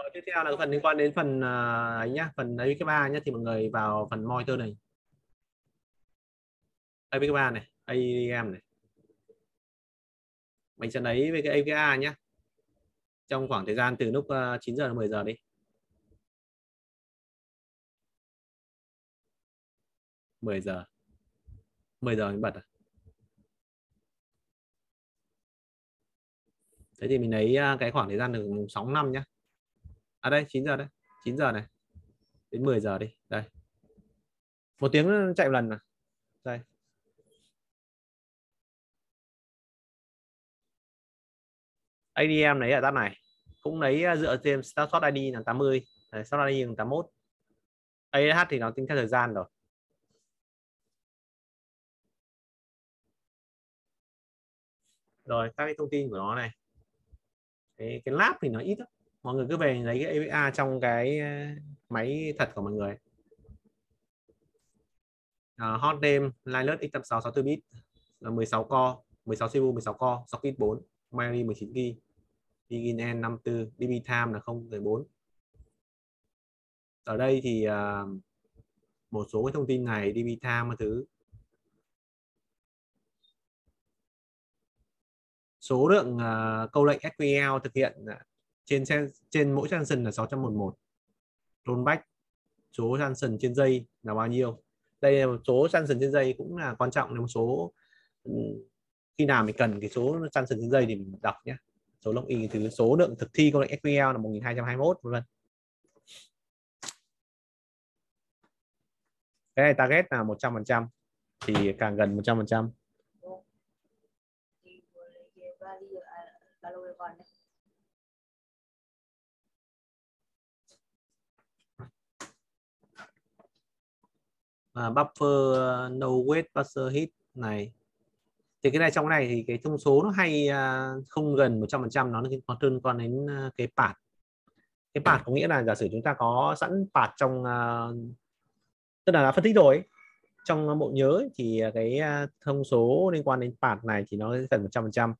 Rồi, tiếp theo là phần liên quan đến phần uh, ấy nhá, phần APK3 nhá thì mọi người vào phần monitor này. APK3 này, AEM này. Mình sẽ lấy với cái APK nhá. Trong khoảng thời gian từ lúc à, uh, 9 giờ đến 10 giờ đi. 10 giờ. 10 giờ mình bật à? Thế thì mình lấy à, cái khoảng thời gian được 6 năm nhá à đây 9 giờ đấy 9 giờ này đến 10 giờ đi đây. Một tiếng chạy một lần này đây. ADM lấy ở tab này cũng lấy à, dựa trên snapshot ID là 80 Đấy, snapshot ID là 81 AH thì nó tính theo thời gian rồi. Rồi các cái thông tin của nó này. Cái, cái lab thì nó ít lắm mọi người cứ về lấy cái APA trong cái ờ, máy thật của mọi người. Uh, hot name Linux x86 bit là 16 core 16 CPU 16 core socket 4 memory 19 GB begin n 54 db time là 0.4 ở đây thì uh, một số cái thông tin này db time thứ. Số lượng uh, câu lệnh SQL thực hiện trên trên mỗi transaction là 611 rollback số transaction trên dây là bao nhiêu? Đây là một số transaction trên dây cũng là quan trọng, là một số ừ, khi nào mình cần cái số transaction trên dây thì mình đọc nhé. Số log in thứ, số lượng thực thi công lệnh SQL là 1221 vân vân. Cái này target là 100% thì càng gần 100% uh, buffer ờ, no weight buffer hit này. Thì cái này trong cái này thì cái thông số nó hay uh, không gần 100% nó nó liên quan đến uh, cái part cái part có nghĩa là giả sử chúng ta có sẵn part trong uh, tức là đã phân tích rồi trong bộ nhớ thì à, cái à, thông số liên quan đến part này thì nó gần 100%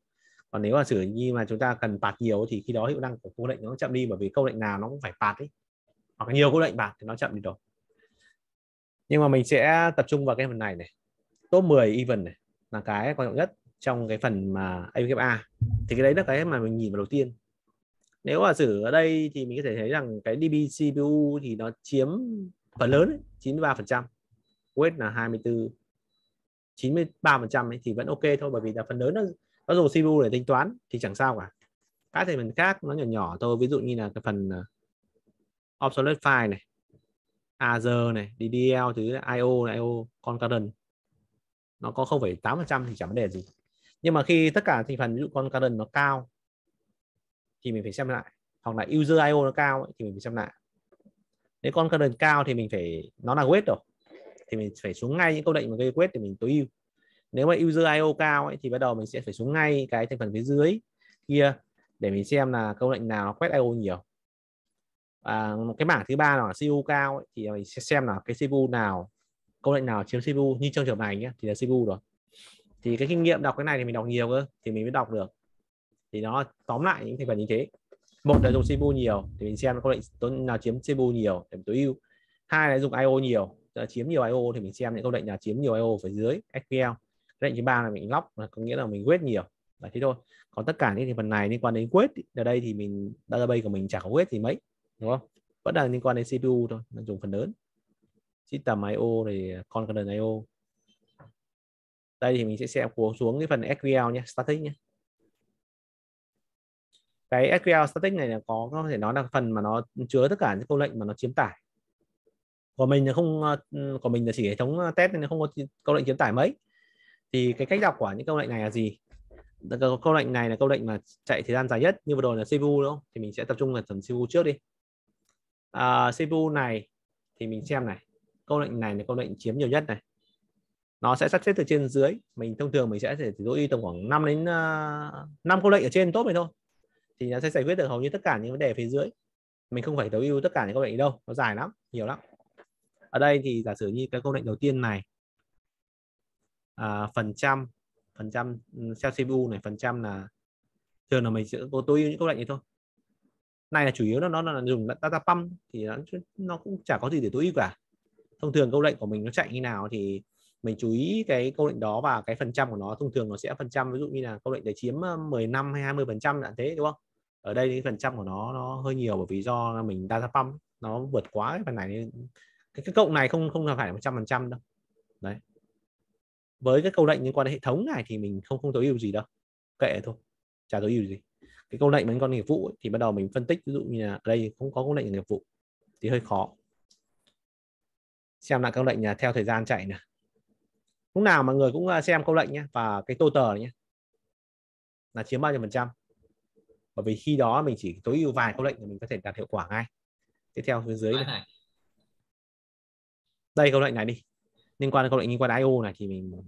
còn nếu mà sử như mà chúng ta cần part nhiều thì khi đó hiệu năng của câu lệnh nó chậm đi bởi vì câu lệnh nào nó cũng phải part ấy. Hoặc nhiều câu lệnh part thì nó chậm đi rồi nhưng mà mình sẽ tập trung vào cái phần này này. Top 10 event này là cái quan trọng nhất trong cái phần mà APKA thì cái đấy là cái mà mình nhìn vào đầu tiên. Nếu mà xử ở đây thì mình có thể thấy rằng cái DB CPU thì nó chiếm phần lớn ấy, 93 phần trăm. Weight là 24 93 phần trăm thì vẫn ok thôi bởi vì là phần lớn nó nó dùng CPU để tính toán thì chẳng sao cả. Các thành phần khác nó nhỏ nhỏ thôi ví dụ như là cái phần ờ, obsolete file này Azure này, DDL thứ IO này, IO concurrent nó có 0,8% thì chẳng vấn đề gì. Nhưng mà khi tất cả thành phần ví dụ concurrent nó cao thì mình phải xem lại hoặc là user IO nó cao ấy, thì mình phải xem lại. Nếu concurrent cao thì mình phải nó là weight rồi thì mình phải xuống ngay những câu lệnh mà gây weight thì mình tối ưu. Nếu mà user IO cao ấy, thì bắt đầu mình sẽ phải xuống ngay cái thành phần phía dưới kia để mình xem là câu lệnh nào nó quét IO nhiều à, cái mảng thứ ba là CPU cao ấy, thì mình sẽ xem là cái CPU nào công lệnh nào chiếm CPU như trong trường này nhé thì là CPU rồi. Thì cái kinh nghiệm đọc cái này thì mình đọc nhiều cơ thì mình mới đọc được. Thì nó tóm lại những thành phần như thế. Một là dùng CPU nhiều thì mình xem công lệnh nào chiếm CPU nhiều để tối ưu. Hai là dùng IO nhiều chiếm nhiều IO thì mình xem những công lệnh nào chiếm nhiều IO phải dưới SQL lệnh thứ ba là mình lóc là có nghĩa là mình quét nhiều. Là thế thôi. Còn tất cả những thành phần này liên quan đến quét ở đây thì mình database của mình chẳng có quét gì mấy đúng không? Vẫn là liên quan đến CPU thôi, nó dùng phần lớn. System IO thì concurrent IO đây thì mình sẽ xem của xuống cái phần SQL nhé, static nhé. Cái SQL static này là có có thể nói là phần mà nó chứa tất cả những câu lệnh mà nó chiếm tải. Của mình là không, của mình là chỉ hệ thống test nên không có câu lệnh chiếm tải mấy. Thì cái cách đọc của những câu lệnh này là gì? Câu lệnh này là câu lệnh mà chạy thời gian dài nhất như vừa rồi là CPU đúng không? Thì mình sẽ tập trung vào phần CPU trước đi. À, uh, CPU này thì mình xem này. Câu lệnh này là câu lệnh chiếm nhiều nhất này. Nó sẽ sắp xếp từ trên dưới. Mình thông thường mình sẽ thể dụ y tầm khoảng 5 đến à, uh, 5 câu lệnh ở trên tốt này thôi. Thì nó sẽ giải quyết được hầu như tất cả những vấn đề phía dưới. Mình không phải tối ưu tất cả những câu lệnh đâu nó dài lắm nhiều lắm. Ở đây thì giả sử như cái câu lệnh đầu tiên này à, phần trăm phần trăm ừ, theo CPU này phần trăm là thường là mình sẽ có tối ưu những câu lệnh này thôi này là chủ yếu nó nó là dùng data pump thì nó nó cũng chả có gì để tối ưu cả. Thông thường câu lệnh của mình nó chạy như nào thì mình chú ý cái câu lệnh đó và cái phần trăm của nó thông thường nó sẽ phần trăm ví dụ như là câu lệnh để chiếm ờ, 15 hay 20 phần trăm là thế đúng không? Ở đây cái phần trăm của nó nó hơi nhiều bởi vì do mình data pump nó vượt quá cái phần này nên cái, cái cộng này không không là phải một trăm phần trăm đâu. Đấy. Với cái câu lệnh liên quan đến hệ thống này thì mình không không tối ưu gì đâu. Kệ thôi. Chả tối ưu gì cái câu lệnh liên quan nghiệp vụ ấy, thì bắt đầu mình phân tích ví dụ như là ở đây không có câu lệnh nghiệp vụ thì hơi khó. Xem lại câu lệnh nhà theo thời gian chạy nè. Lúc nào mà người cũng à, xem câu lệnh nhé và cái total nhé là chiếm bao nhiêu phần trăm. Bởi vì khi đó mình chỉ tối ưu vài câu lệnh thì mình có thể đạt hiệu quả ngay. Tiếp theo phía dưới này. đây câu lệnh này đi. Liên quan đến câu lệnh liên quan đến IO này thì mình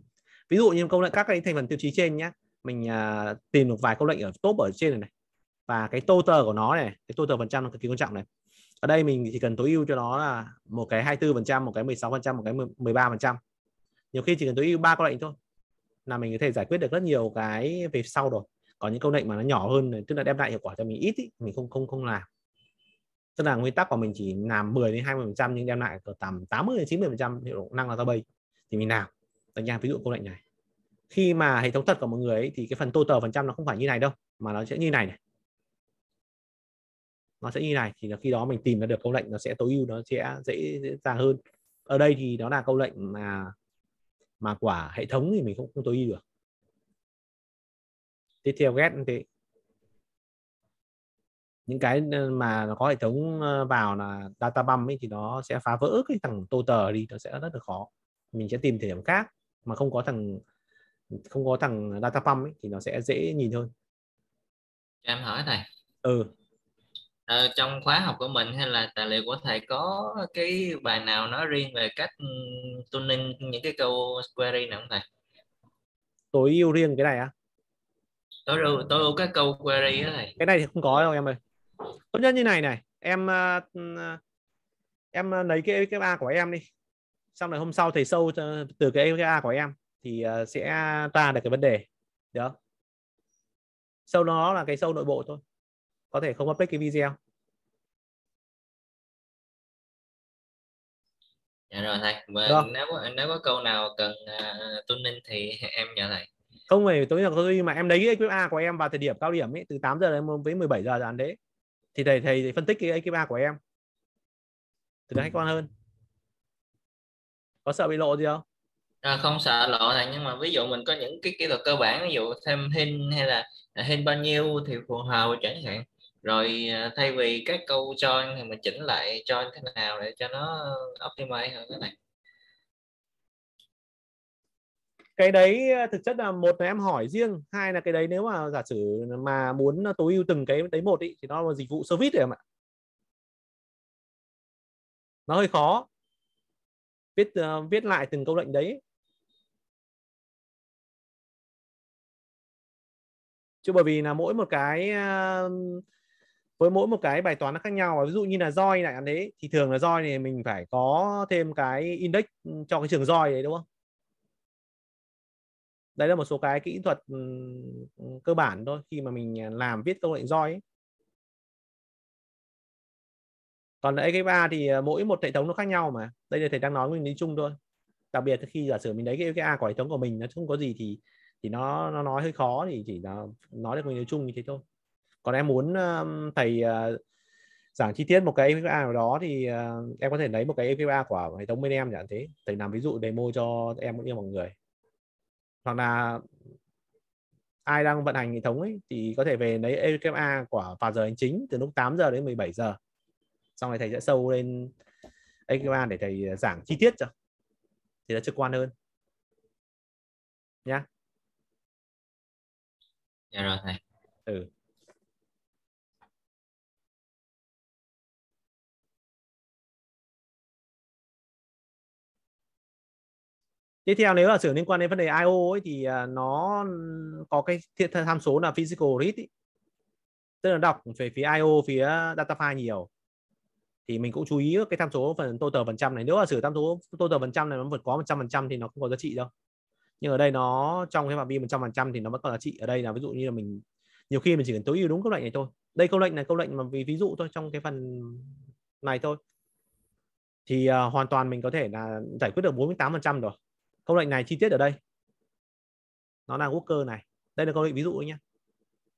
ví dụ như câu lệnh các cái thành phần tiêu chí trên nhé mình uh, tìm được vài câu lệnh ở top ở trên này, này. Và cái total của nó này cái total phần trăm là cực kỳ quan trọng này. Ở đây mình chỉ cần tối ưu cho nó là một cái 24 phần trăm một cái 16 phần trăm một cái 13 phần trăm. Nhiều khi chỉ cần tối ưu ba câu lệnh thôi là mình có thể giải quyết được rất nhiều cái về sau rồi. Có những câu lệnh mà nó nhỏ hơn tức là đem lại hiệu quả cho mình ít ý, mình không không không làm. Tức là nguyên tắc của mình chỉ làm 10 đến 20 phần trăm nhưng đem lại tầm 80 đến 90 phần trăm hiệu năng là database thì mình làm. Đánh giá ví dụ câu lệnh này khi mà hệ thống thật của mọi người ấy, thì cái phần total phần trăm nó không phải như này đâu mà nó sẽ như này này. Nó sẽ như này thì là khi đó mình tìm ra được câu lệnh nó sẽ tối ưu nó sẽ dễ, dễ dàng hơn. Ở đây thì đó là câu lệnh mà mà quả hệ thống thì mình cũng không tối ưu được. Tiếp theo ghét thì những cái ờ, mà nó có hệ thống ờ, vào là data bump ấy thì nó sẽ phá vỡ cái thằng total đi nó sẽ rất là khó. Mình sẽ tìm thời điểm khác mà không có thằng không có thằng data pump ấy, thì nó sẽ dễ nhìn hơn. Em hỏi thầy ừ. À, trong khóa học của mình hay là tài liệu của thầy có cái bài nào nói riêng về cách tuning những cái câu query nào không thầy? Tối ưu riêng cái này á. À? tối ưu tối ưu các câu query đó thầy. Cái này thì không có đâu em ơi. Tốt nhất như này này em uh, em lấy cái cái a của em đi. Xong rồi hôm sau thầy sâu từ cái a của em thì uh, sẽ ra được cái vấn đề. Được sâu nó là cái sâu nội bộ thôi. Có thể không update cái video. Dạ rồi thầy. Và nếu nếu có câu nào cần uh, tuning thì em nhờ thầy. Không phải tối là tôi mà em lấy cái A của em vào thời điểm cao điểm ấy từ 8 giờ đến với 17 giờ là đấy thì thầy thầy phân tích cái A của em. Thì nó khách quan hơn. Có sợ bị lộ gì không à, không sợ lộ này nhưng mà ví dụ mình có những cái kỹ thuật cơ bản ví dụ thêm hin hay là à, hin bao nhiêu thì phù hợp chẳng hạn. Rồi à, thay vì các câu join thì mình chỉnh lại join thế nào để cho nó optimize hơn cái này. Cái đấy à, thực chất là một là em hỏi riêng hai là cái đấy nếu mà giả sử mà muốn tối ưu từng cái đấy một ý, thì nó là dịch vụ service rồi em ạ. Nó hơi khó. Viết uh, viết lại từng câu lệnh đấy. Chứ bởi vì là mỗi một cái với mỗi một cái bài toán nó khác nhau. Và ví dụ như là roi này đấy thì thường là roi này mình phải có thêm cái index cho cái trường roi đấy, đúng không? Đấy là một số cái kỹ thuật cơ bản thôi, khi mà mình làm viết câu lệnh roi ấy. còn ba thì à, mỗi một hệ thống nó khác nhau mà. Đây là thầy đang nói mình lý chung thôi. Đặc biệt khi giả sử mình lấy cái a của hệ thống của mình, nó không có gì thì thì nó nó nói hơi khó thì chỉ là nói được nguyên nói chung như thế thôi. Còn em muốn thầy uh, giảng chi tiết một cái API nào đó thì uh, em có thể lấy một cái API của hệ thống bên em chẳng thế. Thầy làm ví dụ demo cho em cũng như mọi người. Hoặc là ai đang vận hành hệ thống ấy thì có thể về lấy API của vào giờ hành chính từ lúc 8 giờ đến 17 giờ. Xong rồi thầy sẽ sâu lên API để thầy giảng chi tiết cho. Thì nó trực quan hơn. Nhá dạ rồi thầy. Ừ. Tiếp theo nếu là sử liên quan đến vấn đề IO ấy thì à, nó có cái thiện tham số là physical read ấy. tức là đọc về phía IO phía data file nhiều. Thì mình cũng chú ý cái tham số phần total phần trăm này. Nếu là sử tham số total phần trăm này nó vượt quá 100 phần trăm thì nó không có giá trị đâu nhưng ở đây nó trong cái phạm vi 100 phần trăm thì nó vẫn còn giá trị ở đây là ví dụ như là mình nhiều khi mình chỉ cần tối ưu đúng câu lệnh này thôi. Đây câu lệnh này câu lệnh mà vì ví dụ thôi trong cái phần này thôi. Thì uh, hoàn toàn mình có thể là giải quyết được 48% rồi. Câu lệnh này chi tiết ở đây. Nó là worker này. Đây là câu lệnh ví dụ nhé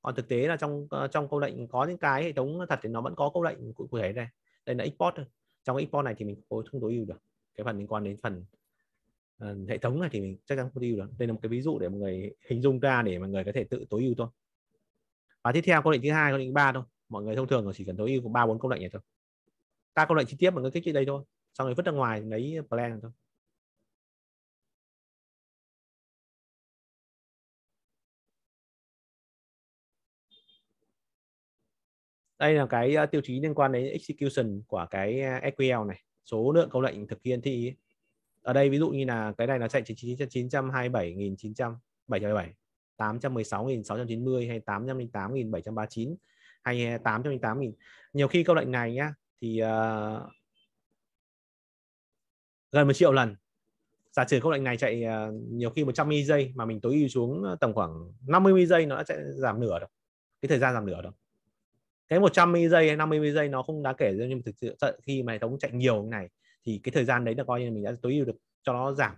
còn thực tế là trong uh, trong câu lệnh có những cái hệ thống thật thì nó vẫn có câu lệnh cụ thể này đây là export trong export này thì mình không tối ưu được. Cái phần liên quan đến phần uh, hệ thống này thì mình chắc chắn không tối ưu được đây là một cái ví dụ để mọi người hình dung ra để mọi người có thể tự tối ưu thôi. Và tiếp theo câu lệnh thứ hai câu lệnh thứ ba thôi. Mọi người thông thường chỉ cần tối ưu ba bốn câu lệnh này thôi. Ta câu lệnh chi tiết mọi người kích trên đây thôi. Xong rồi vứt ra ngoài lấy plan thôi. Đây là cái ờ, tiêu chí liên quan đến execution của cái ờ, SQL này. Số lượng câu lệnh thực hiện thi ở đây ví dụ như là cái này nó chạy trên 927.900 777 816.690 hay 808.739 hay 808.000 nhiều khi câu lệnh này nhá thì uh, gần một triệu lần. Giả sử câu lệnh này chạy uh, nhiều khi 100 giây mà mình tối ưu xuống tầm khoảng 50 giây nó sẽ giảm nửa được cái thời gian giảm nửa được cái 100 giây hay 50 giây nó không đáng kể nhưng thực sự khi mà hệ thống chạy nhiều như này thì cái thời gian đấy là coi như mình đã tối ưu được cho nó giảm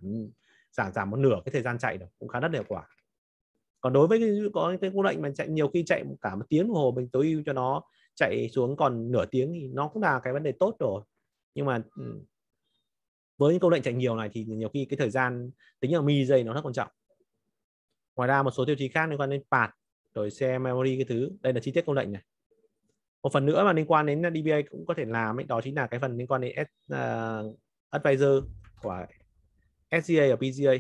giảm giảm một nửa cái thời gian chạy được cũng khá rất hiệu quả. Còn đối với cái, có cái câu lệnh mà chạy nhiều khi chạy cả một tiếng đồng hồ mình tối ưu cho nó chạy xuống còn nửa tiếng thì nó cũng là cái vấn đề tốt rồi. Nhưng mà ừ, với những câu lệnh chạy nhiều này thì nhiều khi cái thời gian tính là mi giây nó rất quan trọng. Ngoài ra một số tiêu chí khác liên quan đến path rồi xe memory cái thứ đây là chi tiết câu lệnh này một phần nữa mà liên quan đến DBA cũng có thể làm ấy, đó chính là cái phần liên quan đến S, uh, advisor của SCA và PGA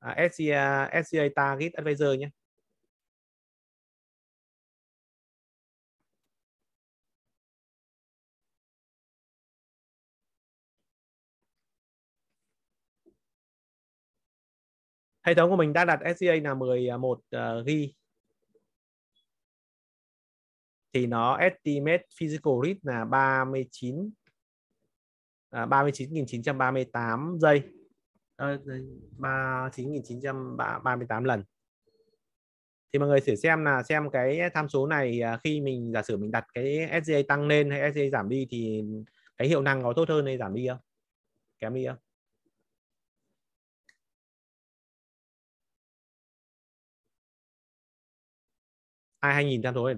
à, SCA, SCA Target Advisor nhé. Hệ thống của mình đã đặt SCA là 11 uh, GB thì nó estimate physical read là 39 à, 39.938 giây. Ờ, à, 39.938 lần. Thì mọi người thử xem là xem cái tham số này à, khi mình giả sử mình đặt cái SGA tăng lên hay SGA giảm đi thì cái hiệu năng có tốt hơn hay giảm đi không? Kém đi không? Hai hai nghìn tham số này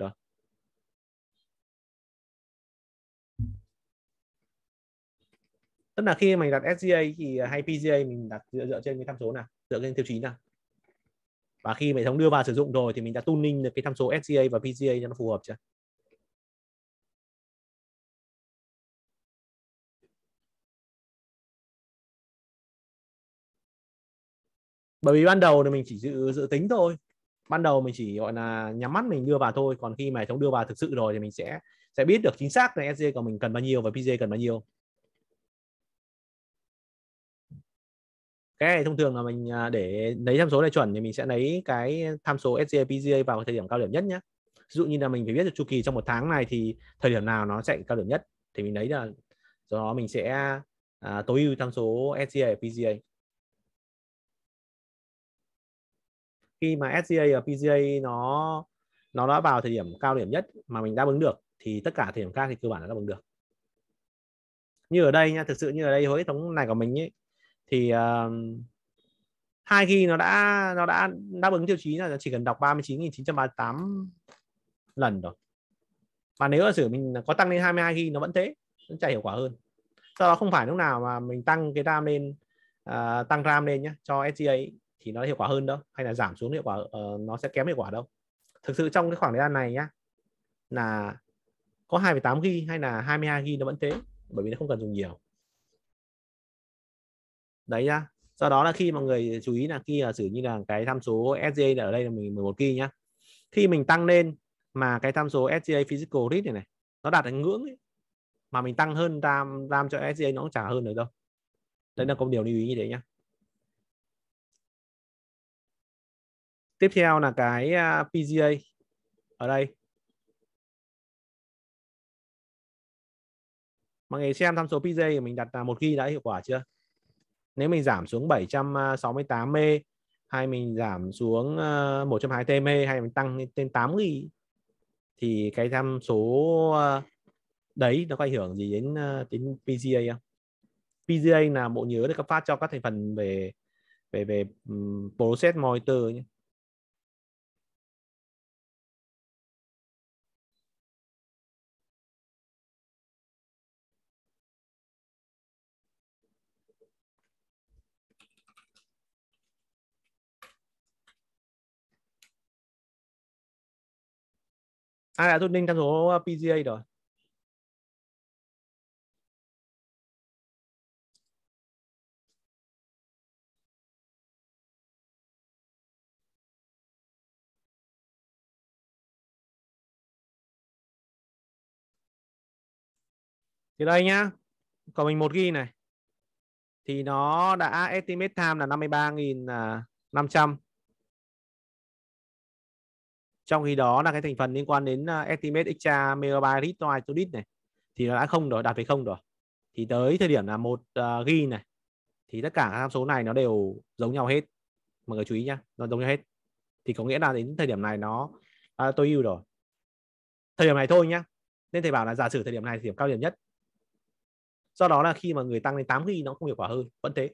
tức là khi mình đặt SGA thì à, hay PGA mình đặt dựa, dựa trên cái tham số nào? Dựa trên tiêu chí nào? Và khi hệ thống đưa vào sử dụng rồi thì mình đã tuning được cái tham số SGA và PGA cho nó phù hợp chưa? Bởi vì ban đầu thì mình chỉ dự dự tính thôi ban đầu mình chỉ gọi là nhắm mắt mình đưa vào thôi còn khi mà hệ thống đưa vào thực sự rồi thì mình sẽ sẽ biết được chính xác là SG của mình cần bao nhiêu và PG cần bao nhiêu. Cái này thông thường là mình à, để lấy tham số này chuẩn thì mình sẽ lấy cái tham số SGA PGA vào thời điểm cao điểm nhất nhé ví dụ như là mình phải biết được chu kỳ trong một tháng này thì thời điểm nào nó chạy cao điểm nhất thì mình lấy là do đó mình sẽ à, tối ưu tham số SGA PGA khi mà SGA và PGA nó nó đã vào thời điểm cao điểm nhất mà mình đáp ứng được thì tất cả thời điểm khác thì cơ bản là đáp ứng được. Như ở đây nha thực sự như ở đây với hệ thống này của mình ấy thì uh, hai ghi nó đã nó đã đáp ứng tiêu chí là chỉ cần đọc 39.938 lần rồi. Và nếu giả sử mình có tăng lên 22 ghi nó vẫn thế nó chạy hiệu quả hơn. Do đó không phải lúc nào mà mình tăng cái RAM lên uh, tăng RAM lên nhé cho SGA thì nó hiệu quả hơn đâu hay là giảm xuống hiệu quả uh, nó sẽ kém hiệu quả đâu. Thực sự trong cái khoảng thời gian này nhá là có 2,8 ghi hay là 22 ghi nó vẫn thế bởi vì nó không cần dùng nhiều. Đấy nhá do đó là khi mọi người chú ý là khi là sử như là cái tham số SGA ở đây là mình 11 gb nhá khi mình tăng lên mà cái tham số SGA physical read này này nó đạt đến ngưỡng ấy, mà mình tăng hơn RAM RAM cho SGA nó cũng chả hơn được đâu. Đấy là có điều lưu ý như thế nhá. Tiếp theo là cái à, PGA ở đây mọi người xem tham số PGA của mình đặt là một ghi đã hiệu quả chưa nếu mình giảm xuống 768 m hay mình giảm xuống à, 120 TM hay mình tăng lên 8 ghi thì cái tham số à, đấy nó có ảnh hưởng gì đến tính đến PGA không? PGA là bộ nhớ được cấp phát cho các thành phần về về về um, process monitor nhé. Ai đã rút ninh tham số ờ, PGA rồi? Thì đây nhá, còn mình một ghi này. Thì nó đã estimate time là 53.500 trong khi đó là cái thành phần liên quan đến uh, estimate extra megabyte read to to này thì nó đã không rồi đạt về không rồi. Thì tới thời điểm là một uh, ghi này thì tất cả các tham số này nó đều giống nhau hết. Mọi người chú ý nhá nó giống nhau hết. Thì có nghĩa là đến thời điểm này nó à, tôi yêu rồi. Thời điểm này thôi nhá. Nên thầy bảo là giả sử thời điểm này thì điểm cao điểm nhất. Do đó là khi mà người tăng lên 8 ghi nó không hiệu quả hơn vẫn thế.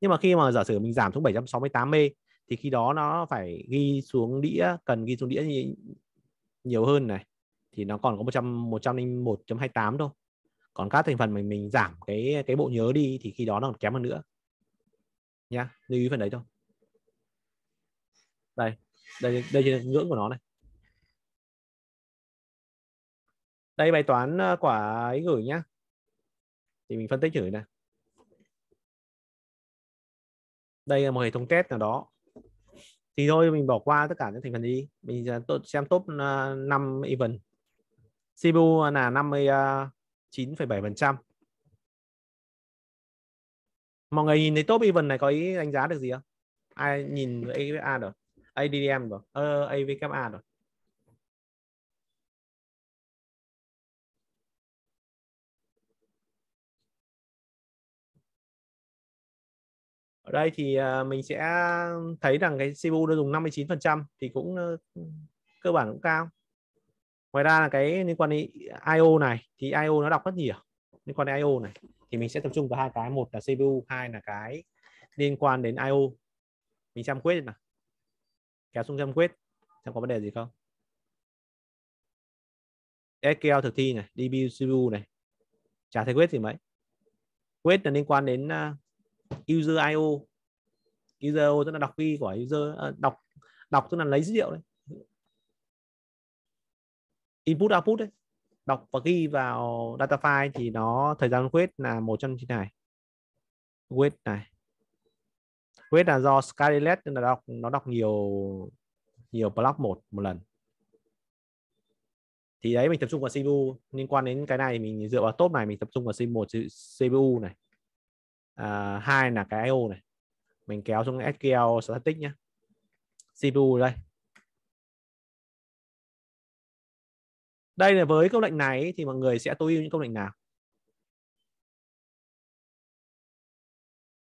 Nhưng mà khi mà giả sử mình giảm xuống 768 m thì khi đó nó phải ghi xuống đĩa, cần ghi xuống đĩa nhiều hơn này, thì nó còn có 100 101.28 thôi. Còn các thành phần mình mình giảm cái cái bộ nhớ đi thì khi đó nó còn kém hơn nữa. Nhá, lưu ý phần đấy thôi. Đây đây đây là ngưỡng của nó này. Đây bài toán ờ, quả ấy gửi nhá. Thì mình phân tích thử này. Đây là một hệ thống test nào đó thì thôi mình bỏ qua tất cả những thành phần đi. Mình à, xem top à, 5 event Cebu à, là 59,7% mọi người nhìn thấy top event này có ý đánh giá được gì không? Ai nhìn AVA được? ADM được? Ờ, AVKA được? Ở đây thì à, mình sẽ thấy rằng cái CPU nó dùng 59% thì cũng cơ bản cũng cao. Ngoài ra là cái liên quan đến IO này, thì IO nó đọc rất nhiều. Liên quan đến IO này, thì mình sẽ tập trung vào hai cái. Một là CPU hai là cái liên quan đến IO mình xem quyết nào. Kéo xuống xem quyết, xem có vấn đề gì không. SQL thực thi này, DB CPU này. Chả thấy quyết gì mấy. Quyết là liên quan đến user IO user IO tức là đọc ghi của user à, đọc đọc tức là lấy dữ liệu đấy. Input, output đấy. Đọc và ghi vào data file thì nó, thời gian quét là một trong những này Quét này. Quét là do Skylet nên là đọc, nó đọc nhiều nhiều block một một lần. Thì đấy, mình tập trung vào CPU liên quan đến cái này mình dựa vào top này, mình tập trung vào CPU này à, hai là cái IO này. Mình kéo xuống SQL static nhé CPU đây. Đây là với câu lệnh này thì mọi người sẽ tối ưu những câu lệnh nào?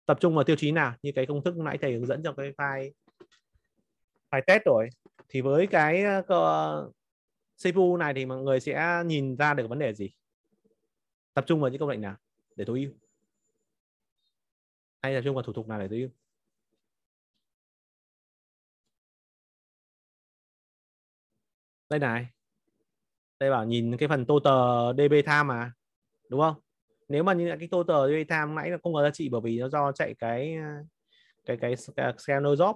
Tập trung vào tiêu chí nào? Như cái công thức nãy thầy hướng dẫn trong cái file file test rồi. Thì với cái ờ, CPU này thì mọi người sẽ nhìn ra được vấn đề gì? Tập trung vào những câu lệnh nào để tối ưu? Hay tập trung vào thủ tục nào để tối ưu? Đây này. Đây bảo nhìn cái phần total db time mà đúng không? Nếu mà như cái total db time nãy là không có giá trị bởi vì nó do chạy cái cái cái, cái scanner job.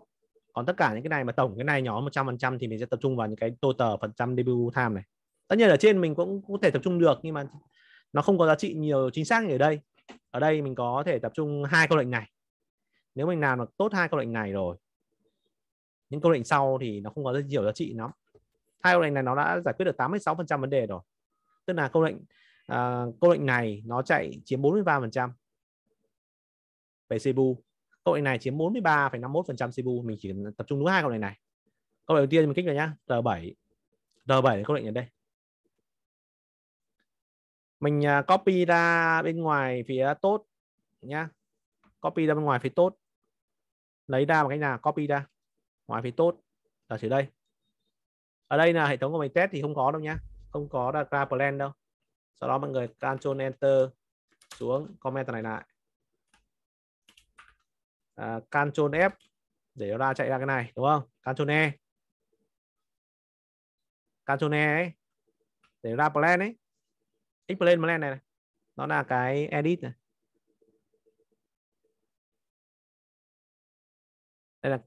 Còn tất cả những cái này mà tổng cái này nhỏ 100% thì mình sẽ tập trung vào những cái total phần trăm debut time này. Tất nhiên ở trên mình cũng có thể tập trung được nhưng mà nó không có giá trị nhiều chính xác như ở đây ở đây mình có thể tập trung hai câu lệnh này nếu mình làm được tốt hai câu lệnh này rồi những câu lệnh sau thì nó không có rất nhiều giá trị lắm. Hai câu lệnh này nó đã giải quyết được 86% vấn đề rồi. Tức là câu lệnh à, câu lệnh này nó chạy chiếm 43% về Cebu. Câu lệnh này chiếm 43,51% Cebu. Mình chỉ tập trung đúng hai câu lệnh này. Câu lệnh đầu tiên mình kích vào nhá R7 R7 là câu lệnh ở đây mình à, copy ra bên ngoài phía tốt nhá. Copy ra bên ngoài phía tốt. Lấy ra một cái nào copy ra. Ngoài phía tốt. Là chỉ đây. Ở đây là hệ thống của mình test thì không có đâu nhá. Không có data plan đâu. Sau đó mọi người control Enter xuống comment này lại. À, control F để nó ra chạy ra cái này đúng không? Control E. Control E ấy để ra plan ấy explain plan này, này. Nó là cái edit này. Đây là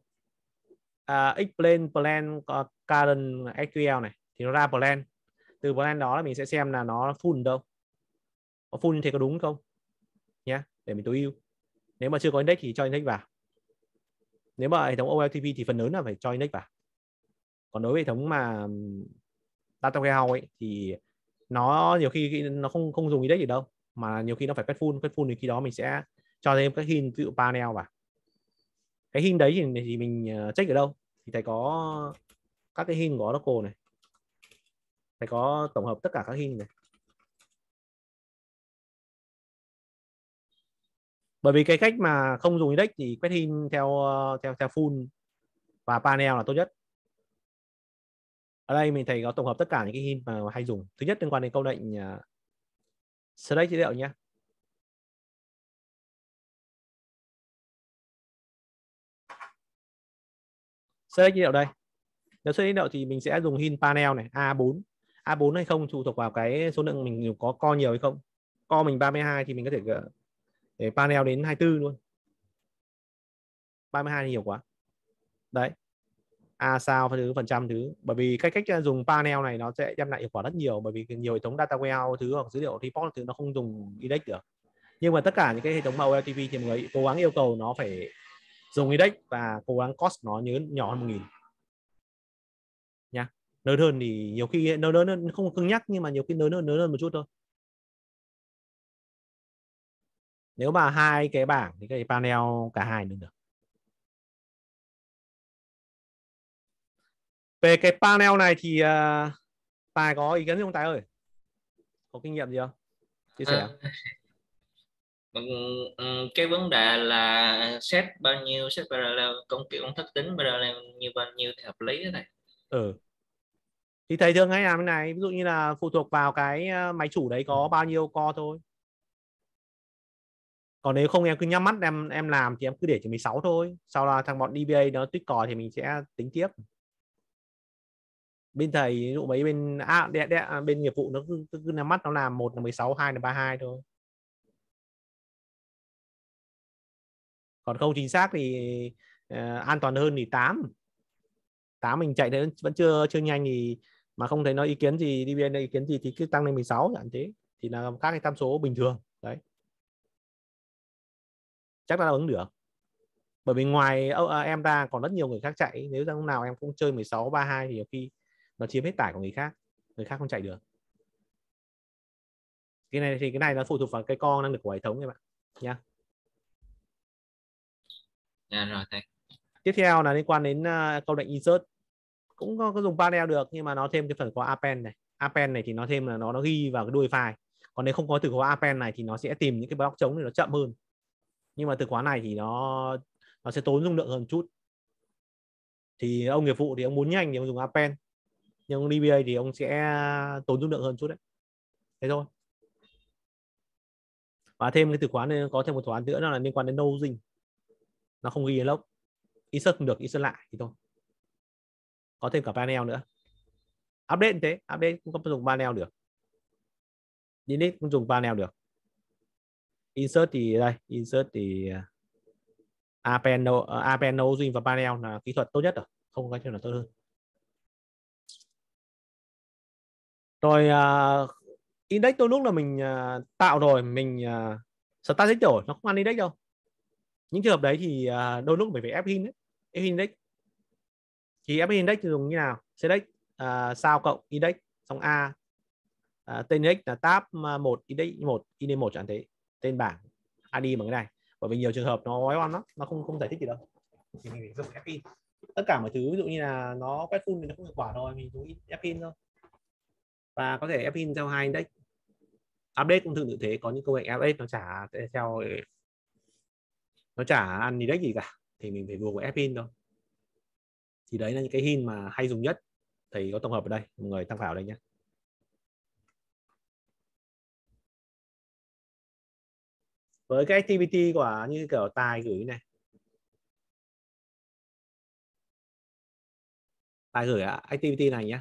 à, uh, explain plan current SQL này thì nó ra plan. Từ plan đó là mình sẽ xem là nó full đâu có full thì có đúng không? Nhé để mình tối ưu. Nếu mà chưa có index thì cho index vào. Nếu mà hệ thống OLTP thì phần lớn là phải cho index vào. Còn đối với hệ thống mà data warehouse ấy thì nó nhiều khi nó không không dùng index gì đâu mà nhiều khi nó phải quét full quét full thì khi đó mình sẽ cho thêm các hình tự panel vào. Cái hình đấy thì, thì mình ờ, check ở đâu? Thì thầy có các cái hình của Oracle này. Thầy có tổng hợp tất cả các hình này. Bởi vì cái cách mà không dùng index thì quét hình theo ờ, theo theo full và panel là tốt nhất ở đây mình thấy có tổng hợp tất cả những cái hint mà hay dùng. Thứ nhất liên quan đến câu lệnh à, uh, select dữ liệu nhé. Select dữ liệu đây. Nếu select dữ liệu thì mình sẽ dùng hint panel này A4 A4 hay không phụ thuộc vào cái số lượng mình có co nhiều hay không. Co mình 32 thì mình có thể ờ, để panel đến 24 luôn. 32 nhiều quá. Đấy a sao thứ, phần trăm thứ. Bởi vì cái cách dùng panel này nó sẽ đem lại hiệu quả rất nhiều, bởi vì nhiều hệ thống data warehouse thứ hoặc dữ liệu report thứ nó không dùng index được. Nhưng mà tất cả những cái hệ thống mà OLTP thì mọi người cố gắng yêu cầu nó phải dùng index và cố gắng cost nó nhớ nhỏ hơn một nghìn. Nha. Lớn hơn thì nhiều khi nó lớn hơn, không cứng nhắc nhưng mà nhiều khi lớn hơn lớn hơn một chút thôi. Nếu mà hai cái bảng thì cái panel cả hai được được. Về cái panel này thì uh, tài có ý kiến gì không? Tài ơi có kinh nghiệm gì không? Chia sẻ. À, cái vấn đề là set bao nhiêu set parallel công kiểu công thức tính parallel như bao nhiêu thì hợp lý này. Ừ. Thì thầy thường hay làm cái này ví dụ như là phụ thuộc vào cái ờ, máy chủ đấy có bao nhiêu co thôi. Còn nếu không em cứ nhắm mắt em em làm thì em cứ để cho 16 thôi. Sau là thằng bọn DBA nó tích cò thì mình sẽ tính tiếp bên thầy ví dụ mấy bên à, đẹ, đẹ, bên nghiệp vụ nó cứ, cứ, cứ nắm mắt nó làm một là 16 hai là 32 thôi. Còn không chính xác thì uh, an toàn hơn thì 8 8 mình chạy đến vẫn chưa chưa nhanh thì mà không thấy nó ý kiến gì đi bên ý kiến gì thì cứ tăng lên 16 chẳng thế. Thì là các cái tham số bình thường đấy. Chắc là đáp ứng được. Bởi vì ngoài uh, em ra còn rất nhiều người khác chạy. Nếu rằng nào em cũng chơi 16 32 thì khi nó chiếm hết tải của người khác người khác không chạy được. Cái này thì cái này nó phụ thuộc vào cái con năng lực của hệ thống các bạn nha. Dạ rồi thầy. Tiếp theo là liên quan đến uh, câu lệnh insert. Cũng có, có dùng panel được nhưng mà nó thêm cái phần có append này. Append này thì nó thêm là nó nó ghi vào cái đuôi file. Còn nếu không có từ khóa append này thì nó sẽ tìm những cái block trống thì nó chậm hơn. Nhưng mà từ khóa này thì nó nó sẽ tốn dung lượng hơn chút. Thì ông nghiệp vụ thì ông muốn nhanh thì ông dùng append nhưng ông DBA thì ông sẽ tốn dung lượng hơn chút đấy. Thế thôi. Và thêm cái từ khóa này có thêm một từ khóa nữa là liên quan đến nosing nó không ghi lốc. Insert không được insert lại thì thôi. Có thêm cả panel nữa. Update thế update cũng có dùng panel được. Init cũng dùng panel được. Insert thì đây insert thì uh, apen, uh, apen nosing và panel là kỹ thuật tốt nhất rồi. Không có cái nào tốt hơn. Rồi uh, index tôi lúc là mình uh, tạo rồi mình uh, static rồi nó không ăn index đâu. Những trường hợp đấy thì uh, đôi lúc mình phải ép in đấy ép index thì ép index dùng như nào? Select uh, sao cộng index xong a. Uh, tên index là tab 1 index 1 index 1 chẳng thế. Tên bảng id bằng cái này. Bởi vì nhiều trường hợp nó ói oan lắm nó không không giải thích gì đâu. Thì mình phải dùng ép in tất cả mọi thứ ví dụ như là nó quét full thì nó không hiệu quả rồi mình dùng ép in thôi và có thể ép in theo hai index. Update cũng tương tự thế, có những câu lệnh update nó trả theo nó trả ăn index gì cả, thì mình phải buộc ép in thôi. Thì đấy là những cái hin mà hay dùng nhất, thầy có tổng hợp ở đây, mọi người tham khảo đây nhé. Với cái activity của như kiểu tài gửi này. Tài gửi activity này nhé.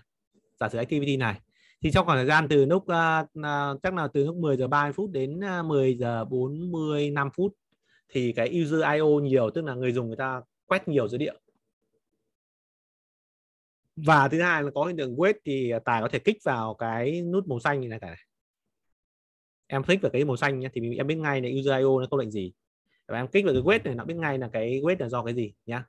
Giả sử activity này thì trong khoảng thời gian từ lúc uh, chắc là từ lúc 10 giờ 30 phút đến à, 10 giờ 45 phút thì cái user IO nhiều tức là người dùng người ta quét nhiều dữ liệu. Và thứ hai là có hiện tượng wait thì tài có thể kích vào cái nút màu xanh như này này. Em click vào cái màu xanh nhé thì em biết ngay là user IO nó câu lệnh gì. Và em kích vào cái wait này nó biết ngay là cái wait là do cái gì nhá.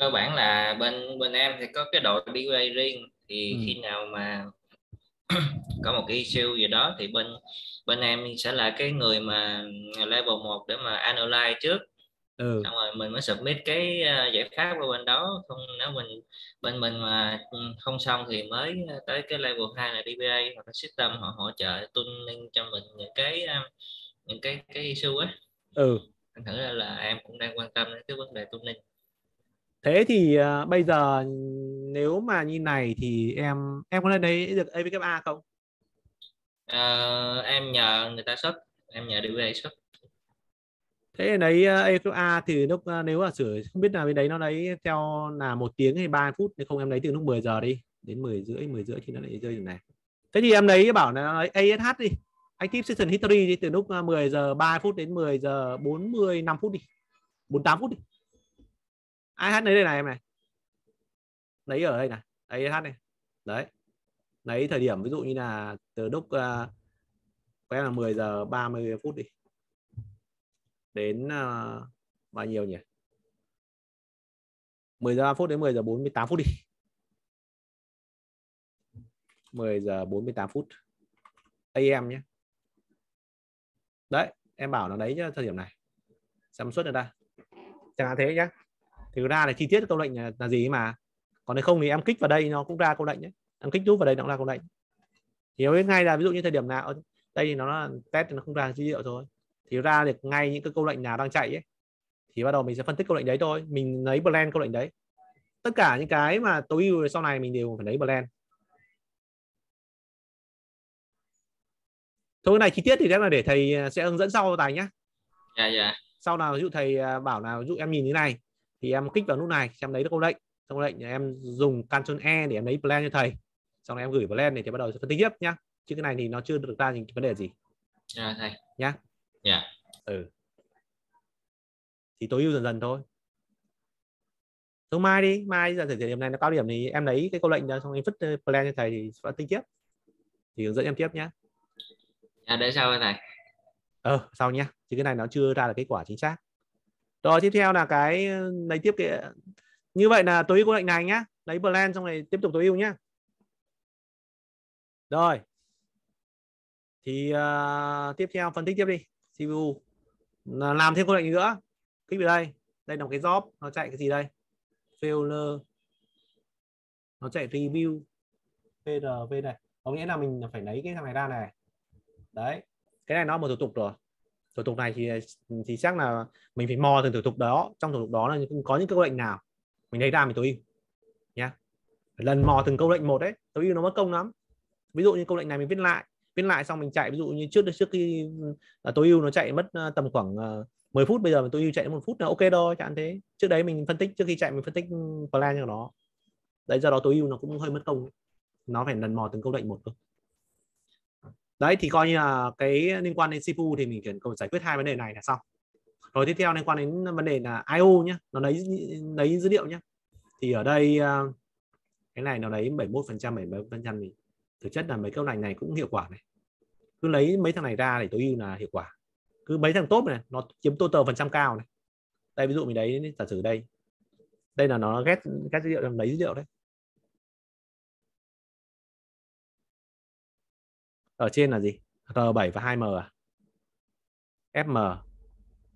Cơ bản là bên bên em thì có cái đội DQA riêng. Thì ừ. khi nào mà có một cái issue gì đó thì bên bên em sẽ là cái người mà level 1 để mà analyze trước. Ừ. xong rồi mình mới submit cái uh, giải pháp qua bên đó. Không nếu mình bên mình mà không xong thì mới tới cái level 2 là DBA hoặc là system họ hỗ trợ tuning cho mình những cái uh, những cái cái issue ấy ừ. Thành thử là, là em cũng đang quan tâm đến cái vấn đề tuning thế thì uh, bây giờ nếu mà như này thì em em có lên đấy được AVKA không? Uh, em nhờ người ta xuất em nhờ DBA xuất thế đấy EFA thì lúc nếu mà sửa không biết là bên đấy nó lấy theo là một tiếng hay ba phút nếu không em lấy từ lúc 10 giờ đi đến 10 rưỡi 10 rưỡi thì nó lại rơi như này. Thế thì em lấy bảo là lấy ASH đi Active Session History đi từ lúc 10 giờ 3 phút đến 10 giờ 45 phút đi 48 phút đi ai hát lấy đây này em này? Lấy ở đây này. ASH này. Đấy. Lấy thời điểm ví dụ như là từ lúc uh, của em là 10 giờ 30 phút đi. Đến uh, bao nhiêu nhỉ? 10 giờ 3 phút đến 10 giờ 48 phút đi. 10 giờ 48 phút. AM nhé. Đấy em bảo nó đấy nhá thời điểm này. Xem suất được ta. Chẳng hạn thế nhá thì ra là chi tiết câu lệnh là, là gì mà? Còn nếu không thì em kích vào đây nó cũng ra câu lệnh nhé em kích rút vào đây nó cũng ra câu lệnh. Thì biết ngay là ví dụ như thời điểm nào đây thì nó là test thì nó không ra dữ liệu thôi thì ra được ngay những cái câu lệnh nào đang chạy ấy thì bắt đầu mình sẽ phân tích câu lệnh đấy thôi. Mình lấy blend câu lệnh đấy. Tất cả những cái mà tối ưu sau này mình đều phải lấy blend thôi cái này chi tiết thì chắc là để thầy à, sẽ hướng dẫn sau tài nhé dạ dạ. Sau nào ví dụ thầy à, bảo là ví dụ em nhìn như này thì em kích vào nút này xem lấy được câu lệnh. Câu lệnh em dùng Ctrl E để em lấy blend cho thầy. Sau này em gửi blend này thì bắt đầu sẽ phân tích tiếp nhá. Chứ cái này thì nó chưa được ra những vấn đề gì. Dạ thầy. Nhá. Dạ. Yeah. ừ. Thì tối ưu dần dần thôi. Thôi mai đi mai giờ thời điểm này nó cao điểm thì em lấy cái câu lệnh ra xong em vứt ờ, plan cho thầy thì vẫn tính tiếp. Thì hướng dẫn em tiếp nhé à, để sau thầy. Ờ sau nhé chứ cái này nó chưa ra được kết quả chính xác rồi tiếp theo là cái lấy tiếp cái như vậy là tối ưu câu lệnh này nhá. Lấy blend xong rồi tiếp tục tối ưu nhá. Rồi. Thì uh, tiếp theo phân tích tiếp đi CPU làm thêm câu lệnh nữa. Kích vào đây. Đây là một cái job nó chạy cái gì đây? Failure. Nó chạy review. PRV này. Có nghĩa là mình phải lấy cái thằng này ra này. Đấy. Cái này nó một thủ tục rồi thủ tục này thì ờ, thì chắc là mình phải mò từng thủ tục đó, trong thủ tục đó là có những câu lệnh nào mình lấy ra mình tối ưu, nhá. Lần mò từng câu lệnh một đấy, tối ưu nó mất công lắm. Ví dụ như câu lệnh này mình viết lại viết lại xong mình chạy, ví dụ như trước trước khi ờ, tối ưu nó chạy mất ờ, tầm khoảng 10 phút, bây giờ mình tối ưu chạy một phút là ok thôi chẳng thế. Trước đấy mình phân tích, trước khi chạy mình phân tích ừ, plan cho nó. Đấy, do đó tối ưu nó cũng hơi mất công. Nó phải lần mò từng câu lệnh một cơ đấy, thì coi như là cái liên quan đến CPU thì mình cần giải quyết hai vấn đề này là xong. Rồi tiếp theo liên quan đến vấn đề là IO nhé nó lấy lấy dữ liệu nhé thì ở đây à, cái này nó lấy 71 phần trăm 70 phần trăm thì thực chất là mấy câu này này cũng hiệu quả này. Cứ lấy mấy thằng này ra để tối ưu là hiệu quả. Cứ mấy thằng tốt này, nó chiếm total phần trăm cao này. Đây, ví dụ mình đấy giả sử đây. Đây là nó ghét các dữ liệu, lấy dữ liệu đấy. Ở trên là gì? R7 và 2M à? FM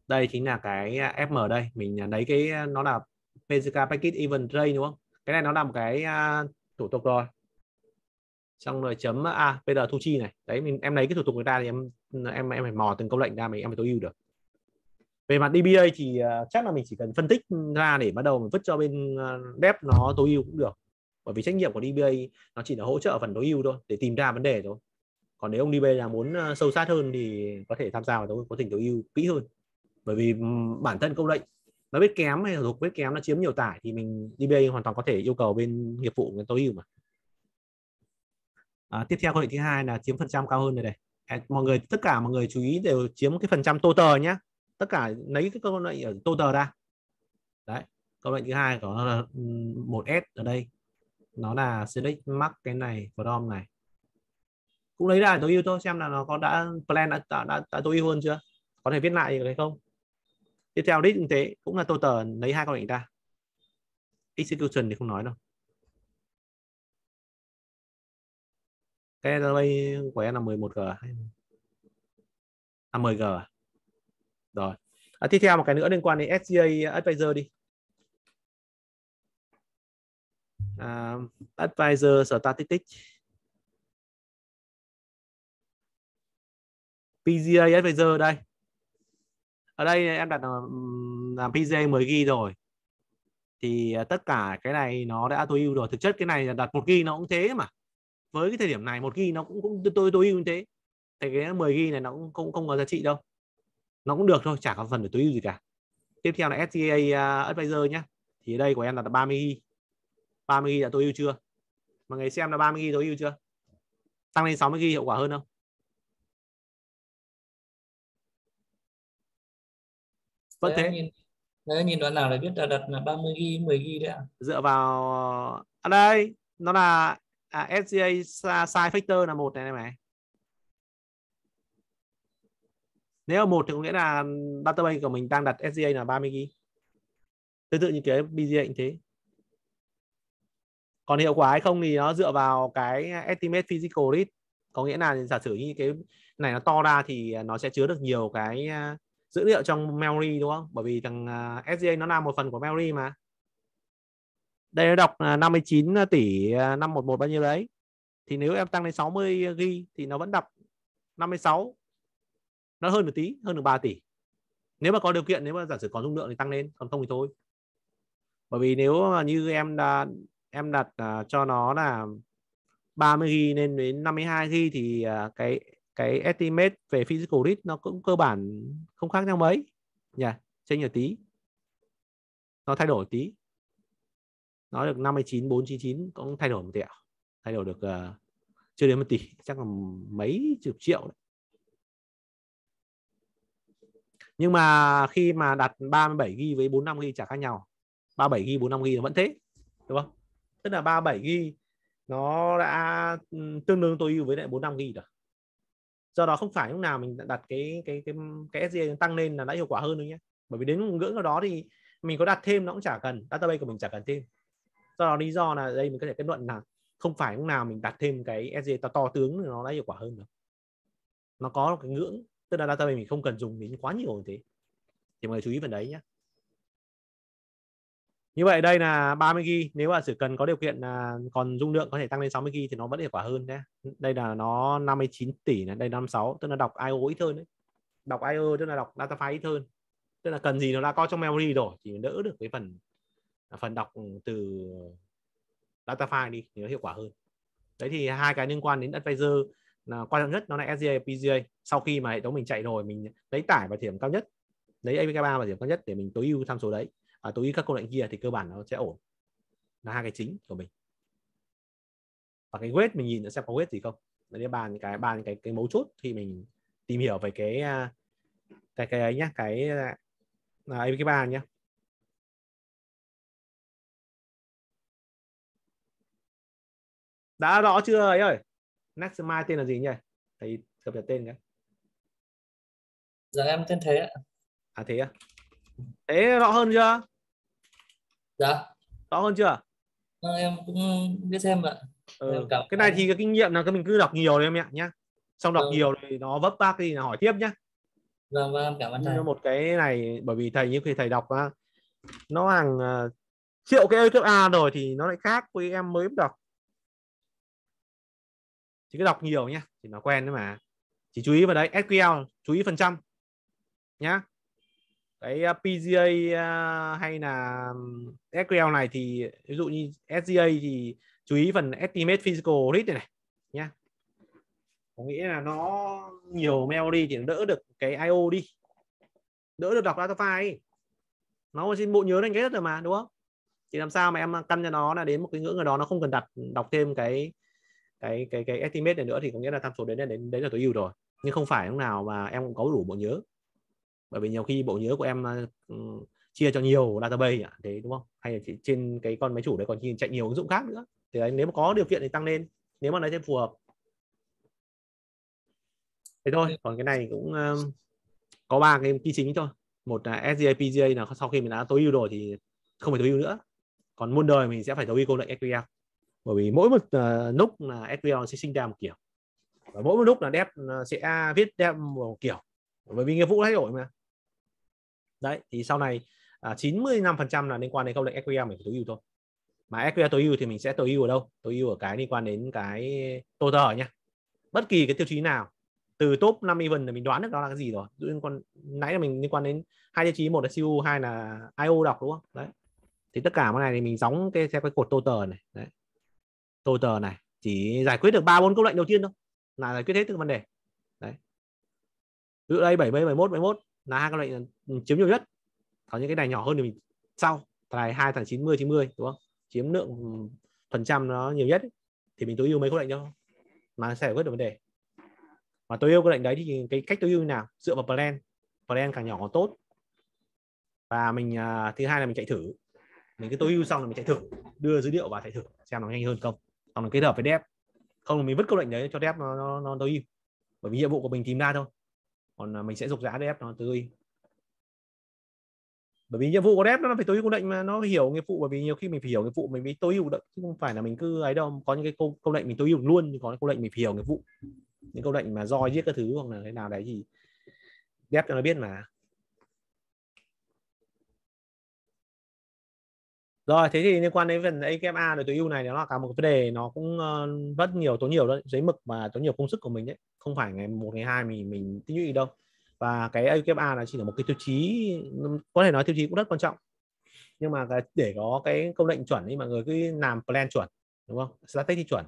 đây chính là cái à, FM đây. Mình à, lấy cái à, nó là PSK Packet Event Ray đúng không? Cái này nó là một cái uh, thủ tục rồi. Xong rồi chấm à bây giờ thu chi này. Đấy mình em lấy cái thủ tục người ta thì em em em phải mò từng câu lệnh ra mình em phải tối ưu được. Về mặt DBA thì uh, chắc là mình chỉ cần phân tích ra để bắt đầu mình vứt cho bên uh, dev nó tối ưu cũng được. Bởi vì trách nhiệm của DBA nó chỉ là hỗ trợ phần tối ưu thôi để tìm ra vấn đề thôi còn nếu ông đi về là muốn ờ, sâu sát hơn thì có thể tham gia vào có tình tối ưu kỹ hơn. Bởi vì bản thân câu lệnh nó biết kém hay thuộc biết kém nó chiếm nhiều tải thì mình DBA hoàn toàn có thể yêu cầu bên nghiệp vụ tối ưu mà. À, tiếp theo câu lệnh thứ hai là chiếm phần trăm cao hơn này đây à, mọi người tất cả mọi người chú ý đều chiếm cái phần trăm total nhé tất cả lấy cái câu lệnh ở total ra. Đấy câu lệnh thứ hai có là một s ở đây. Nó là select mark cái này from này cũng lấy ra tối ưu thôi xem là nó có đã plan đã, đã, đã, đã tối ưu hơn chưa? Có thể viết lại được hay không? Tiếp theo đích như thế cũng là total lấy hai con lệnh ra. Execution thì không nói đâu. Cái array của em là 11g hay à 10g à? rồi. À, tiếp theo một cái nữa liên quan đến SGA advisor đi. À, advisor statistics. PGA advisor đây. Ở đây em đặt ờ, làm PGA 10 ghi rồi. Thì ờ, tất cả cái này nó đã tối ưu rồi. Thực chất cái này là đặt một ghi nó cũng thế mà. Với cái thời điểm này một ghi nó cũng cũng tôi tối ưu như thế. Thì cái 10 ghi này nó cũng không không có giá trị đâu. Nó cũng được thôi chả có phần để tối ưu gì cả. Tiếp theo là SGA uh, ờ, advisor nhé thì đây của em là 30 ghi. 30 ghi đã tối ưu chưa? Mọi người xem là 30 ghi tối ưu chưa? Tăng lên 60 ghi hiệu quả hơn không? Vẫn thế. nhìn, đấy, nhìn đoạn nào để biết là đặt là 30 ghi 10 ghi đấy ạ. Dựa vào ở đây nó là à, SGA size factor là một này này mày. Nếu là một thì có nghĩa là database của mình đang đặt SGA là 30 GB tương tự như cái BGA cũng thế. Còn hiệu quả hay không thì nó dựa vào cái estimate physical read có nghĩa là giả sử như cái này nó to ra thì nó sẽ chứa được nhiều cái à, dữ liệu trong memory đúng không? Bởi vì thằng à, SGA nó là một phần của memory mà. Đây nó đọc à, 59 tỷ à, 511 bao nhiêu đấy. Thì nếu em tăng lên 60 GB thì nó vẫn đọc 56 nó hơn một tí hơn được 3 tỷ. Nếu mà có điều kiện nếu mà giả sử có dung lượng thì tăng lên còn không thì thôi. Bởi vì nếu mà như em đã em đặt uh, cho nó là 30 GB lên đến 52 GB thì uh, cái cái estimate về physical risk nó cũng cơ bản không khác nhau mấy. Nhỉ yeah, chênh nhiều tí. Nó thay đổi tí. Nó được 59 499 cũng thay đổi một tẹo. Thay đổi được uh, chưa đến một tỷ chắc là mấy chục triệu đấy. nhưng mà khi mà đặt 37 GB với 45 GB chả khác nhau. 37 GB 45 GB nó vẫn thế đúng không? Tức là 37 GB nó đã ừ, tương đương tối ưu với lại 45 GB rồi do đó không phải lúc nào mình đặt cái cái cái cái SDA tăng lên là đã hiệu quả hơn đâu nhé. Bởi vì đến một ngưỡng nào đó thì mình có đặt thêm nó cũng chả cần database của mình chả cần thêm. Do đó lý do là đây mình có thể kết luận là không phải lúc nào mình đặt thêm cái SDA to, to tướng thì nó đã hiệu quả hơn được. Nó có cái ngưỡng tức là database mình không cần dùng đến quá nhiều như thế. Thì mọi người chú ý phần đấy nhé như vậy đây là 30 GB nếu mà sử cần có điều kiện là còn dung lượng có thể tăng lên 60 GB thì nó vẫn hiệu quả hơn nhé. Đây là nó 59 tỷ này, đây 56 tức là đọc IO ít hơn đấy. Đọc IO tức là đọc data file ít hơn. Tức là cần gì nó đã có trong memory rồi, chỉ đỡ được cái phần à, phần đọc từ data file đi thì nó hiệu quả hơn. Đấy thì hai cái liên quan đến advisor, là quan trọng nhất nó là SGA PGA sau khi mà hệ thống mình chạy rồi, mình lấy tải và điểm cao nhất, lấy APK 3 và điểm cao nhất để mình tối ưu tham số đấy à, tối ưu các công lệnh kia thì cơ bản nó sẽ ổn. Là hai cái chính của mình. Và cái weight mình nhìn nó sẽ có weight gì không? Đấy là bàn cái bàn cái cái mấu chốt khi mình tìm hiểu về cái à, cái cái ấy nhá cái là APK 3 nhá. Đã rõ chưa ấy ơi? Next mai tên là gì nhỉ? Thầy cập nhật tên cái. Dạ em tên thế ạ. À thế à thế rõ hơn chưa dạ. Rõ hơn chưa? À, em cũng biết xem ạ. Ừ. cái này thì cái kinh nghiệm là cái mình cứ đọc nhiều đi em ạ nhá. Xong đọc ừ. nhiều thì nó vấp vác thì là hỏi tiếp nhá. Vâng vâng cảm ơn thầy. Một cái này bởi vì thầy như khi thầy đọc nó hàng uh, triệu cái cấp A rồi thì nó lại khác với em mới đọc. Thì cứ đọc nhiều nhé thì nó quen đấy mà. Chỉ chú ý vào đấy SQL chú ý phần trăm nhá cái ờ, PGA ờ, hay là SQL này thì ví dụ như SGA thì chú ý phần estimate physical risk này, này nhá. Có nghĩa là nó nhiều memory thì đỡ được cái IO đi. Đỡ được đọc data file. Ấy. nó trên bộ nhớ lên cái rất rồi mà đúng không? Thì làm sao mà em căn cho nó là đến một cái ngưỡng ở đó nó không cần đặt đọc thêm cái cái cái cái estimate này nữa thì có nghĩa là tham số đến đến đấy là tối ưu rồi. Nhưng không phải lúc nào mà em cũng có đủ bộ nhớ bởi vì nhiều khi bộ nhớ của em uh, chia cho nhiều database à, thế đúng không? Hay là chỉ trên cái con máy chủ đấy còn chạy nhiều ứng dụng khác nữa. Thì đấy, nếu mà có điều kiện thì tăng lên nếu mà lấy thêm phù hợp. Thế thôi còn cái này cũng uh, có ba cái key chính thôi. Một là SGA PGA là sau khi mình đã tối ưu rồi thì không phải tối ưu nữa. Còn muôn đời mình sẽ phải tối ưu công lệnh SQL bởi vì mỗi một uh, nút là SQL sẽ sinh ra một kiểu. Và mỗi một nút là dev sẽ viết dev một kiểu. Bởi vì nghiệp vụ thay đổi mà đấy thì sau này à, 95% là liên quan đến câu lệnh SQL mình phải tối ưu thôi. Mà SQL tối ưu thì mình sẽ tối ưu ở đâu? Tối ưu ở cái liên quan đến cái total nhá. Bất kỳ cái tiêu chí nào từ top 5 event là mình đoán được đó là cái gì rồi. Liên quan nãy là mình liên quan đến hai tiêu chí một là CU hai là IO đọc đúng không? Đấy. Thì tất cả cái này thì mình đóng cái theo cái cột total này. Đấy. Total này chỉ giải quyết được ba bốn câu lệnh đầu tiên thôi là giải quyết hết được vấn đề. Đấy. Ví dụ đây 70 71 71 là hai cái lệnh ừ, chiếm nhiều nhất. Còn những cái này nhỏ hơn thì mình sau này hai thằng 90 90 đúng không? Chiếm lượng ừ, phần trăm nó nhiều nhất thì mình tối ưu mấy cái lệnh đó mà sẽ giải quyết được vấn đề. Và tối ưu cái lệnh đấy thì cái cách tối ưu nào? Dựa vào plan. Plan càng nhỏ càng tốt. Và mình à, thứ hai là mình chạy thử. Mình cứ tối ưu xong là mình chạy thử. Đưa dữ liệu vào chạy thử xem nó nhanh hơn không. Xong là kết hợp với dev. Không là mình vứt câu lệnh đấy cho dev nó nó, nó tối ưu. Bởi vì nhiệm vụ của mình tìm ra thôi còn à, mình sẽ dục giá dev nó tươi bởi vì nhiệm vụ của dev nó phải tối ưu câu lệnh mà, nó phải hiểu nghiệp vụ, bởi vì nhiều khi mình phải hiểu nghiệp vụ, mình mới tối ưu được chứ không phải là mình cứ ấy đâu. Có những cái câu câu lệnh mình tối ưu luôn, nhưng có những câu lệnh mình phải hiểu nghiệp vụ. Những câu lệnh mà do giết các thứ hoặc là thế nào đấy thì dev cho nó biết mà. Rồi, thế thì liên quan đến phần AKMA rồi, tối ưu này nó là cả một vấn đề, nó cũng ờ, rất nhiều, tốn nhiều đấy, giấy mực và tốn nhiều công sức của mình đấy không phải ngày một, ngày hai mình mình tích lũy đâu. Và cái AQFA là chỉ là một cái tiêu chí, có thể nói tiêu chí cũng rất quan trọng. Nhưng mà để có cái công lệnh chuẩn thì mọi người cứ làm plan chuẩn, đúng không? Strategy chuẩn.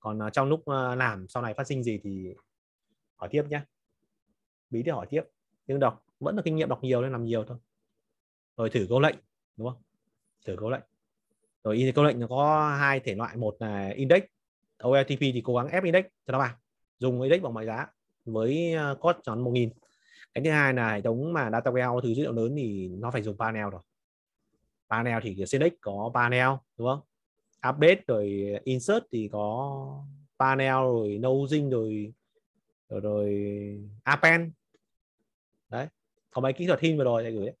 Còn à, trong lúc à, làm sau này phát sinh gì thì hỏi tiếp nhé bí thì hỏi tiếp. Nhưng đọc, vẫn là kinh nghiệm đọc nhiều nên làm nhiều thôi. Rồi thử câu lệnh, đúng không? Thử câu lệnh. Rồi câu lệnh nó có hai thể loại. Một là index. OLTP e thì cố gắng ép index cho nó vào dùng index bằng mọi giá với cost code chọn 1000 cái thứ hai là hệ thống mà data warehouse thứ dữ liệu lớn thì nó phải dùng panel rồi. Panel thì CDX có panel đúng không? Update rồi insert thì có panel rồi nosing rồi rồi, rồi append. Đấy có mấy kỹ thuật hin vừa rồi thầy gửi. Đấy.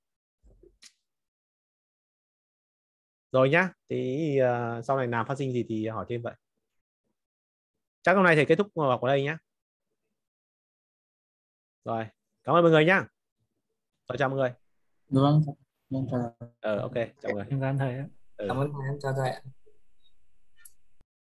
rồi nhá thì uh, sau này làm phát sinh gì thì hỏi thêm vậy chắc hôm nay thầy kết thúc học ở đây nhé rồi cảm ơn mọi người nhá. Rồi chào mọi người. Vâng vâng chào ờ ok chào mọi người. Em cảm ơn thầy ừ. cảm ơn thầy em chào thầy